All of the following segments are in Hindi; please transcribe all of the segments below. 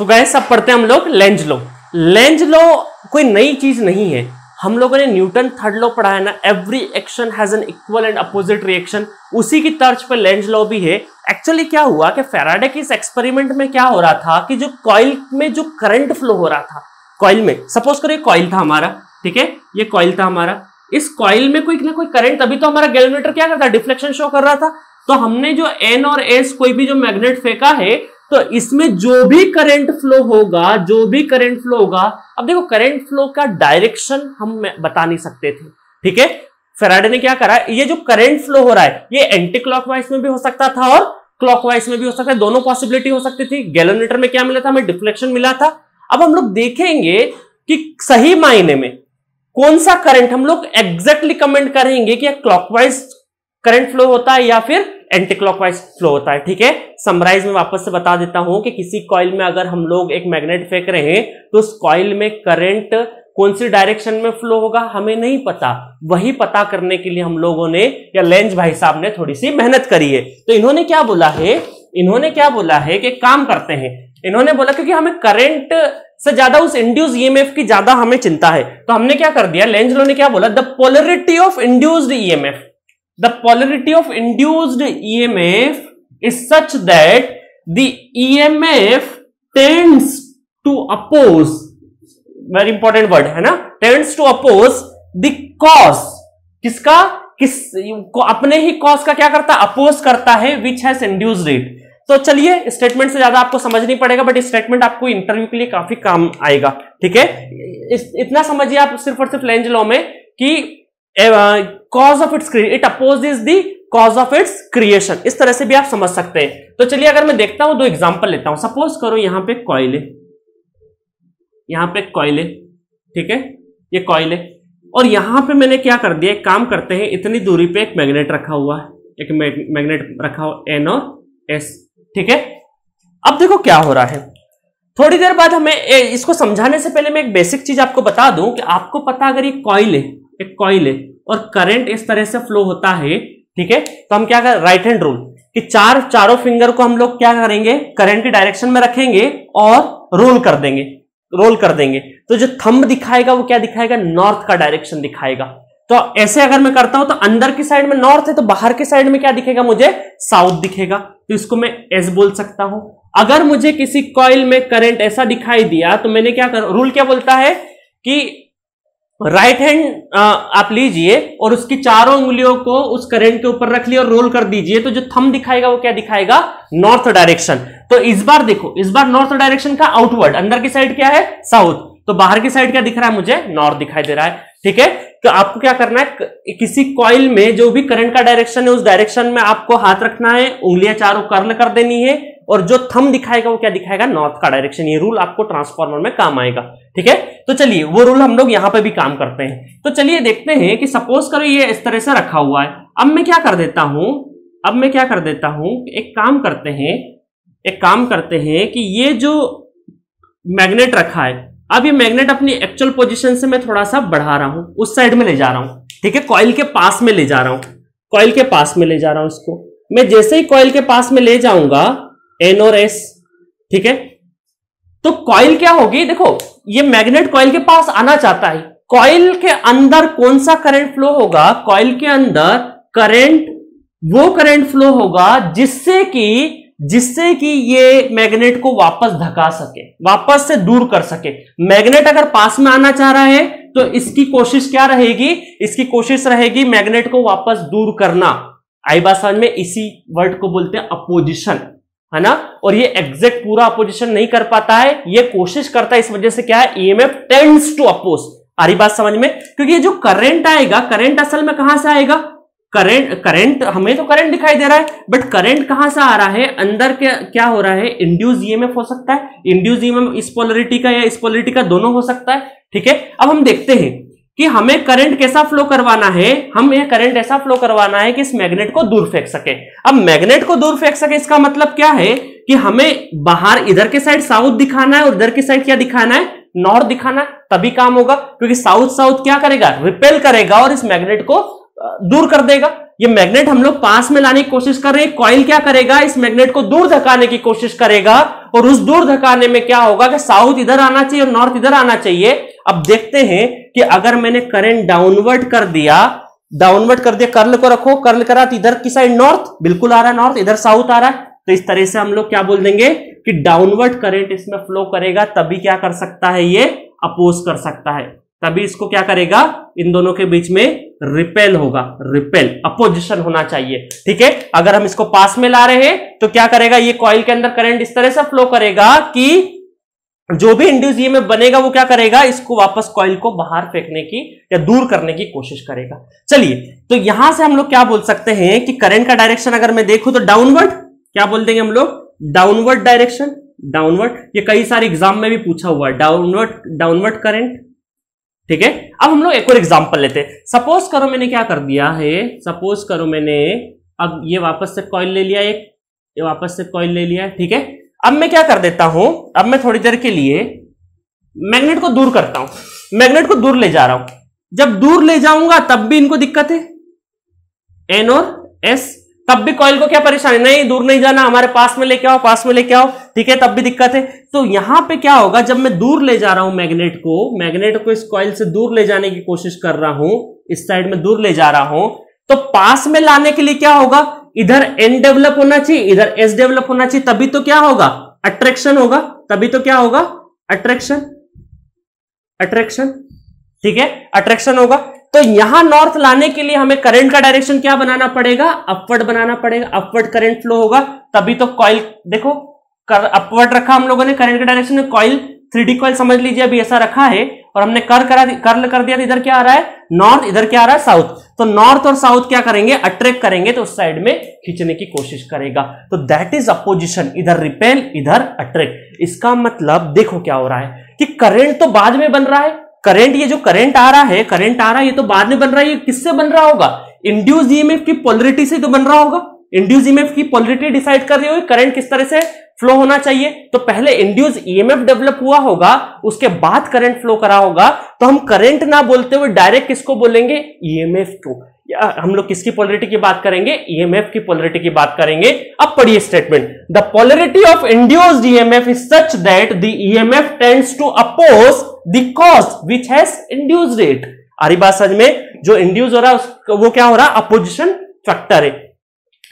सो गैस अब पढ़ते हैं हम लोग लेंज लो लेंज लो कोई नई चीज़ नहीं है. हम लोगों ने न्यूटन थर्ड लॉ पढ़ा है ना every action has an equal and opposite reaction उसी की तर्ज पर लेंज लॉ भी है. एक्चुअली क्या हुआ कि फेराडे के इस एक्सपेरिमेंट में क्या हो रहा था कि जो कॉइल में जो करंट फ्लो हो रहा था कॉइल में. सपोज़ करो ये कॉइल था हमारा, ठीक है? ये कॉइल था हमारा. इस कॉइल में कोई ना कोई करंट अभी तो हमारा गैलोमीटर क्या करता है डिफ्लेक्शन शो कर रहा था. तो हमने जो एन और एस कोई भी जो मैग्नेट फेंका है तो इसमें जो भी करंट फ्लो होगा, जो भी करंट फ्लो होगा, अब देखो करंट फ्लो का डायरेक्शन हम बता नहीं सकते थे, ठीक है? फेराडे ने क्या करा, ये जो करंट फ्लो हो रहा है, ये एंटी क्लॉकवाइज में भी हो सकता था और क्लॉकवाइज में भी हो सकता है, दोनों पॉसिबिलिटी हो सकती थी। गैलोमीटर में क्या मिला था, हमें डिफ्लेक्शन मिला था। अब हम लोग देखेंगे कि सही मायने में कौन सा करंट हम लोग एग्जैक्टली कमेंट करेंगे कि क्लॉकवाइज करंट फ्लो होता है या फिर एंटी क्लॉकवाइज फ्लो होता है, ठीक है? समराइज में वापस से बता देता हूँ कि किसी कॉइल में अगर हम लोग एक मैग्नेट फेंक रहे हैं तो उस कॉइल में करंट कौन सी डायरेक्शन में फ्लो होगा, हमें नहीं पता। वही पता करने के लिए हम लोगों ने, या लेंज भाई साहब ने थोड़ी सी मेहनत करी है। तो इन्होंने क्या बोला है? इन्होंने क्या बोला है कि काम करते हैं। इन्होंने बोला क्योंकि हमें करंट से ज़्यादा उस इंड्यूस ईएमएफ की ज़्यादा हमें चिंता है। तो हमने क्या कर दिया? लेंज लो ने क्या बोला? The polarity of induced EMF the polarity of induced EMF is such that the EMF tends to oppose, very important word, है ना? Tends to oppose the cause. किसका? किस, को, अपने ही कॉज का क्या करता अपोज करता है विच हैज़ इंड्यूस्ड इट तो चलिए स्टेटमेंट से ज़्यादा आपको समझ नहीं पड़ेगा बट स्टेटमेंट आपको इंटरव्यू के लिए काफ़ी काम आएगा, ठीक है? इतना समझिए आप सिर्फ़ और सिर्फ़ लेंज लॉ में कि cause of its it oppose the cause of its creation इस तरह से भी आप समझ सकते हैं। तो चलिए, अगर मैं देखता हूँ, दो एग्जांपल लेता हूँ। सपोज़ करो यहाँ पे कॉइल है। यहाँ पे कॉइल है। ठीक है? ये कॉइल है। और यहाँ पे मैंने क्या कर दिया? एक काम करते हैं, इतनी दूरी पे एक मैग्नेट रखा हुआ है। एक मैग्नेट रखा हुआ एन और एस ठीक है? अब देखो क्या हो रहा है। थोड़ी देर बाद हमें इसको समझाने से पहले मैं एक बेसिक चीज़ आपको बता दूँ कि आपको पता अगर ये कॉइल है एक कॉइल है और करंट इस तरह से फ्लो होता है, ठीक है? तो हम क्या कर राइट हैंड रूल कि चार, चारों फिंगर को हम लोग क्या करेंगे? करंट की डायरेक्शन में रखेंगे और रोल कर देंगे रोल कर देंगे। तो जो थंब दिखाएगा, वो क्या दिखाएगा? नॉर्थ का डायरेक्शन दिखाएगा। तो ऐसे अगर मैं करता हूँ तो अंदर की साइड में नॉर्थ है तो बाहर की साइड में क्या दिखेगा मुझे? साउथ दिखेगा। तो इसको मैं एस बोल सकता हूँ। अगर मुझे किसी कॉइल में करंट ऐसा दिखाई दिया तो मैंने क्या कर रूल क्या बोलता है? कि राइट हैंड आप लीजिए और उसकी चारों उंगलियों को उस करंट के ऊपर रख लिया और रोल कर दीजिए। तो जो थम दिखाएगा, वो क्या दिखाएगा? नॉर्थ डायरेक्शन तो इस बार देखो, इस बार नॉर्थ डायरेक्शन का आउटवर्ड अंदर की साइड क्या है? साउथ तो बाहर की साइड क्या दिख रहा है मुझे? नॉर्थ दिखाई दे रहा है। ठीक है? तो आपको क्या करना है? किसी कॉइल में जो भी करंट का डायरेक्शन है, उस डायरेक्शन में आपको हाथ रखना है, उंगलियाँ चारों कर्ल कर देनी है। और जो थम दिखाएगा, वो क्या दिखाएगा? नॉर्थ का डायरेक्शन ये रूल आपको ट्रांसफॉर्मर में काम आएगा, ठीक है? तो चलिए, वो रूल हम लोग यहाँ पे भी काम करते हैं। तो चलिए देखते हैं कि सपोज़ करो ये इस तरह से रखा हुआ है। अब मैं क्या कर देता हूँ? अब मैं क्या कर देता हूँ? एक काम करते हैं, एक काम करते हैं कि ये जो मैग्नेट रखा है, अब ये मैग्नेट अपनी एक्चुअल पोजिशन से मैं थोड़ा सा बढ़ा रहा हूँ। उस साइड में ले जा रहा हूँ, ठीक है? कॉइल के पास में ले जा रहा हूँ। कॉइल के पास में ले जा रहा हूँ इसको। मैं जैसे ही कॉइल के पास में ले जाऊँगा एन और एस ठीक है? तो कॉइल क्या होगी? देखो, ये मैग्नेट कॉइल के पास आना चाहता है। कॉइल के अंदर कौन सा करंट फ्लो होगा? कॉइल के अंदर करंट वो करंट फ्लो होगा जिससे कि जिससे कि ये मैग्नेट को वापस धका सके, वापस से दूर कर सके। मैग्नेट अगर पास में आना चाह रहा है तो इसकी कोशिश क्या रहेगी? इसकी कोशिश रहेगी मैग्नेट को वापस दूर करना। आई बात समझ में इसी वर्ड को बोलते हैं अपोजिशन है ना? और ये एग्जैक्ट पूरा अपोजिशन नहीं कर पाता है। ये कोशिश करता है इस वजह से क्या है? ईएमएफ टेंड्स टू अपोज आ रही बात समझ में? क्योंकि ये जो करंट आएगा करंट असल में कहाँ से आएगा? करंट करंट हमें तो करंट दिखाई दे रहा है बट करंट कहाँ से आ रहा है? अंदर के क्या हो रहा है? इंड्यूस ईएमएफ हो सकता है। इंड्यूस ईएमएफ इस पोलरिटी का या इस पोलरिटी का दोनों हो सकता है। ठीक है? अब हम देखते हैं। कि हमें करंट कैसा फ्लो करवाना है, हम करंट ऐसा फ्लो करवाना है कि इस मैग्नेट को दूर फेंक सके। अब मैग्नेट को दूर फेंक सके, इसका मतलब क्या है कि हमें बाहर, इधर के साइड साउथ दिखाना है और इधर की साइड क्या दिखाना है? नॉर्थ दिखाना तभी काम होगा, क्योंकि साउथ साउथ क्या करेगा? रिपेल करेगा और इस मैग्नेट को दूर कर देगा। ये मैग्नेट हम लोग पास में लाने की कोशिश कर रहे हैं। कॉइल क्या करेगा? इस मैग्नेट को दूर धकाने की कोशिश करेगा और उस दूर धकाने में क्या होगा कि साउथ इधर आना चाहिए और नॉर्थ इधर आना चाहिए। अब देखते हैं कि अगर मैंने करंट डाउनवर्ड कर दिया डाउनवर्ड कर दिया कर्ल को रखो कर्ल करा तो इधर की साइड नॉर्थ बिल्कुल आ रहा है नॉर्थ इधर साउथ आ रहा है। तो इस तरह से हम लोग क्या बोल देंगे कि डाउनवर्ड करंट इसमें फ्लो करेगा, तभी क्या कर सकता है ये? अपोज कर सकता है। तभी इसको क्या करेगा? इन दोनों के बीच में रिपेल होगा। रिपेल अपोजिशन होना चाहिए। ठीक है? अगर हम इसको पास में ला रहे हैं तो क्या करेगा? ये कॉइल के अंदर करंट इस तरह से फ्लो करेगा कि जो भी इंड्यूस में बनेगा, वो क्या करेगा? इसको वापस कॉइल को बाहर फेंकने की या दूर करने की कोशिश करेगा। चलिए तो यहाँ से हम लोग क्या बोल सकते हैं कि करंट का डायरेक्शन अगर मैं देखूँ तो डाउनवर्ड क्या बोल देंगे हम लोग? डाउनवर्ड डायरेक्शन डाउनवर्ड ये कई सारे एग्ज़ाम में भी पूछा हुआ है। डाउनवर्ड डाउनवर्ड करंट ठीक है? अब हम लोग एक और एग्ज़ाम्पल लेते हैं। सपोज़ करो मैंने क्या कर दिया है? सपोज़ करो मैंने, अब ये वापस से कॉइल ले लिया एक, ये वापस से कॉइल ले लिया, ठीक है? अब मैं क्या कर देता हूँ? अब मैं थोड़ी देर के लिए मैग्नेट को दूर करता हूँ। मैग्नेट को दूर ले जा रहा हूँ। जब दूर ले जाऊँगा, तब भी इनको दिक्कत है? एन और एस तब भी कॉइल को क्या परेशानी? नहीं, दूर नहीं जाना। हमारे पास में लेके आओ, पास में लेके आओ। ठीक है, तब भी दिक्कत है। तो यहाँ पे क्या होगा? जब मैं दूर ले जा रहा हूँ मैग्नेट को मैग्नेट को इस कॉइल से दूर ले जाने की कोशिश कर रहा हूँ, इस साइड में दूर ले जा रहा हूँ तो पास में लाने के लिए क्या होगा? इधर एन डेवलप होना चाहिए, इधर एस डेवलप होना चाहिए, तभी तो क्या होगा? अट्रैक्शन होगा। तभी तो क्या होगा? अट्रैक्शन अट्रैक्शन ठीक है? अट्रैक्शन होगा। तो यहाँ नॉर्थ लाने के लिए हमें करंट का डायरेक्शन क्या बनाना पड़ेगा? अपवर्ड बनाना पड़ेगा। अपवर्ड करंट फ्लो होगा। तभी तो कॉइल देखो अपवर्ड रखा हम लोगों ने करंट के डायरेक्शन में कॉइल थ्री डी कॉइल समझ लीजिए, अभी ऐसा रखा है। और हमने कर करा कर्ल कर दिया तो इधर क्या आ रहा है? नॉर्थ इधर क्या आ रहा है? साउथ तो नॉर्थ और साउथ क्या करेंगे? अट्रैक्ट करेंगे तो उस साइड में खींचने की कोशिश करेगा। तो दैट इज़ अपोजिशन इधर रिपेल इधर अट्रैक्ट इसका मतलब देखो क्या हो रहा है कि करेंट तो बाद में बन रहा है। करेंट ये जो करेंट आ रहा है करेंट आ रहा है, ये तो बाद में बन रहा है। ये किससे बन रहा होगा? इंड्यूस ईएमएफ की पोलरिटी से तो बन रहा होगा। इंड्यूस ईएमएफ की पोलरिटी डिसाइड कर रही होगी करंट किस तरह से फ्लो होना चाहिए? तो पहले इंड्यूस ईएमएफ डेवलप हुआ होगा, उसके बाद करंट फ्लो करा होगा तो हम करंट ना बोलते हुए डायरेक्ट किसको बोलेंगे? ईएमएफ को। या हम लोग किसकी पोलरिटी की बात करेंगे? ईएमएफ की पोलरिटी की बात करेंगे। अब पढ़िए statement the polarity of induced EMF is such that the EMF tends to oppose the which has induced it आरी बात समझ में? जो इंड्यूस हो रहा है वो क्या हो रहा? है अपोजिशन फैक्टर है।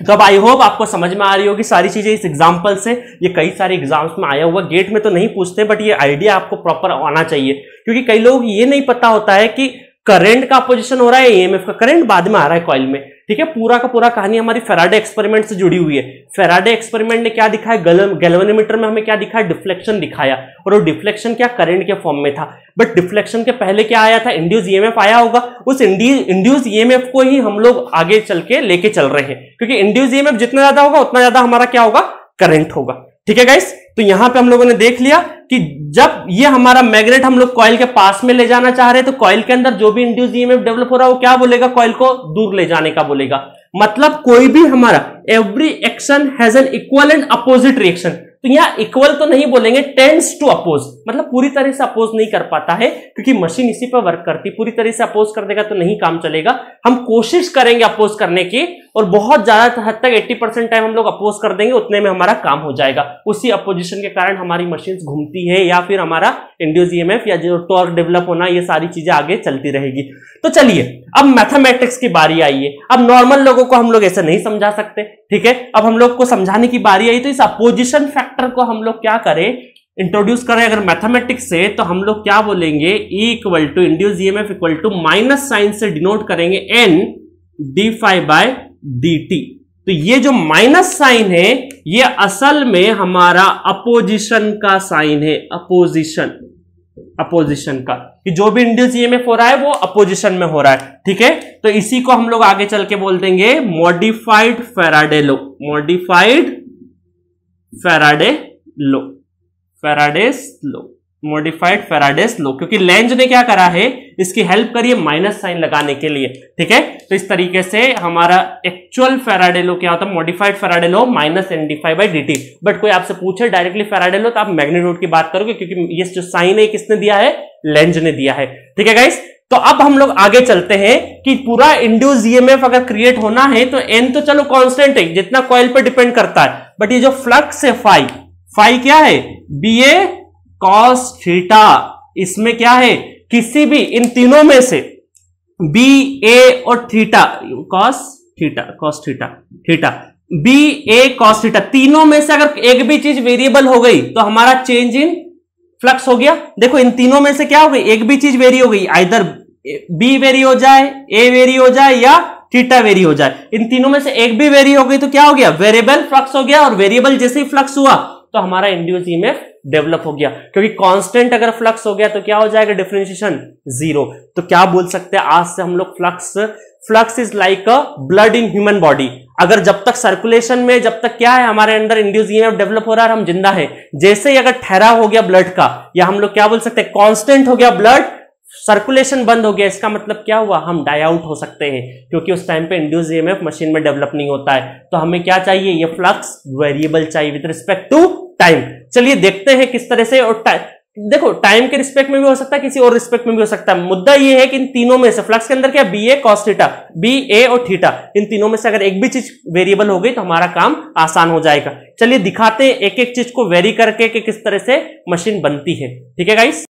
तो अब आई होप आपको समझ में आ रही होगी सारी चीज़ें इस एग्ज़ाम्पल से। ये कई सारे एग्ज़ाम्स में आया हुआ गेट में तो नहीं पूछते बट ये आइडिया आपको प्रॉपर आना चाहिए। क्योंकि कई लोग ये नहीं पता होता है कि करंट का अपोजिशन हो रहा है ईएमएफ का करंट बाद में आ रहा है कॉइल में। ठीक है, पूरा का पूरा कहानी हमारी फेराडे एक्सपेरिमेंट से जुड़ी हुई है। फेराडे एक्सपेरिमेंट ने क्या दिखाया? गैल्वेनोमीटर में हमें क्या दिखाया? डिफ्लेक्शन दिखाया। और वो डिफ्लेक्शन क्या? करंट के फॉर्म में था। बट डिफ्लेक्शन के पहले क्या आया था? इंड्यूस ईएमएफ आया होगा। उस इंड्यूस ईएमएफ को ही हम लोग आगे चल के लेके चल रहे हैं। क्योंकि इंड्यूस ईएमएफ जितना ज़्यादा होगा, उतना ज़्यादा हमारा क्या होगा? करंट होगा। ठीक है गाइस तो यहाँ पे हम लोगों ने देख लिया कि जब ये हमारा मैग्नेट हम लोग कॉइल के पास में ले जाना चाह रहे तो कॉइल के अंदर जो भी इंड्यूस ईएमएफ डेवलप हो रहा है, वो क्या बोलेगा? कॉइल को दूर ले जाने का बोलेगा। मतलब कोई भी हमारा every action has an equal and opposite reaction तो यहाँ इक्वल तो नहीं बोलेंगे टेंस टू अपोज मतलब पूरी तरह से अपोज नहीं कर पाता है, क्योंकि मशीन इसी पर वर्क करती पूरी तरह से अपोज कर देगा तो नहीं काम चलेगा। हम कोशिश करेंगे अपोज करने की और बहुत ज़्यादा हद तक 80 परसेंट टाइम हम लोग अपोज कर देंगे, उतने में हमारा काम हो जाएगा। उसी अपोजिशन के कारण हमारी मशीन घूमती है या फिर हमारा इंड्यूस ईएमएफ या जो टॉर्क डेवलप होना, ये सारी चीज़ें आगे चलती रहेगी। तो चलिए, अब मैथमेटिक्स की बारी आई है। अब नॉर्मल लोगों को हम लोग ऐसे नहीं समझा सकते, ठीक है? अब हम लोग को समझाने की बारी आई तो इस अपोजिशन फैक्टर को हम लोग क्या करें? इंट्रोड्यूस करें। अगर मैथमेटिक्स से तो हम लोग क्या बोलेंगे? Equal to induce EMF equal to minus sign से डिनोट करेंगे N D five by T तो ये जो माइनस साइन है, ये असल में हमारा अपोजिशन का साइन है, अपोजिशन अपोजिशन का। कि जो भी इंड्यूस ईएमएफ हो रहा है, वो अपोजिशन में हो रहा है, ठीक है? तो इसी को हम लोग आगे चल के बोल देंगे modified Faraday law modified Faraday law Faraday's law. Modified Faraday's law क्योंकि लेंज ने क्या करा है? इसकी हेल्प करिए माइनस साइन लगाने के लिए, ठीक है? तो इस तरीके से हमारा एक्चुअल फेराडे लो क्या होता है? Modified Faraday law minus N D five by D T but कोई आपसे पूछे डायरेक्टली फेराडे लो तो आप मैग्नीट्यूड की बात करोगे, क्योंकि ये जो साइन है, किसने दिया है? लेंज ने दिया है, ठीक है गाइस तो अब हम लोग आगे चलते हैं कि पूरा इंड्यूस ईएमएफ अगर क्रिएट होना है तो एन तो चलो कांस्टेंट है, जितना कॉइल पर डिपेंड करता है। बट ये जो फ्लक्स है फाइव फाइव क्या है? बी ए कॉस थीटा इसमें क्या है? किसी भी इन तीनों में से बी ए और theta cos theta cos theta theta B A cos theta तीनों में से अगर एक भी चीज़ वेरिएबल हो गई तो हमारा चेंज इन फ्लक्स हो गया। देखो, इन तीनों में से क्या हो गई? एक भी चीज़ वेरी हो गई आइदर बी वेरी हो जाए ए वेरी हो जाए या थीटा वेरी हो जाए। इन तीनों में से एक भी वेरी हो गई तो क्या हो गया? वेरिएबल फ्लक्स हो गया और वेरिएबल जैसे ही फ्लक्स हुआ तो हमारा इंड्यूस ईएमएफ डेवलप हो गया। क्योंकि कांस्टेंट अगर फ्लक्स हो गया तो क्या हो जाएगा? डिफरेंशिएशन ज़ीरो तो क्या बोल सकते हैं? आज से हम लोग flux flux is like a blood in human body अगर जब तक सर्कुलेशन में, जब तक क्या है, हमारे अंदर इंड्यूस ईएमएफ डेवलप हो रहा है, हम ज़िंदा है। जैसे ही अगर ठहरा हो गया ब्लड का, या हम लोग क्या बोल सकते हैं? कॉन्स्टेंट हो गया ब्लड सर्कुलेशन बंद हो गया, इसका मतलब क्या हुआ? हम डाई आउट हो सकते हैं, क्योंकि उस टाइम पे इंड्यूस ईएमएफ मशीन में डेवलप नहीं होता है। तो हमें क्या चाहिए? ये फ्लक्स वेरिएबल चाहिए विद रिस्पेक्ट टू टाइम चलिए देखते हैं किस तरह से और टाइम देखो टाइम के रिस्पेक्ट में भी हो सकता है, किसी और रिस्पेक्ट में भी हो सकता है। मुद्दा ये है कि इन तीनों में से फ्लक्स के अंदर क्या? B A cos theta B A और थीटा इन तीनों में से अगर एक भी चीज़ वेरिएबल हो गई तो हमारा काम आसान हो जाएगा। चलिए दिखाते हैं एक एक चीज़ को वेरी करके कि किस तरह से मशीन बनती है। ठीक है गाइस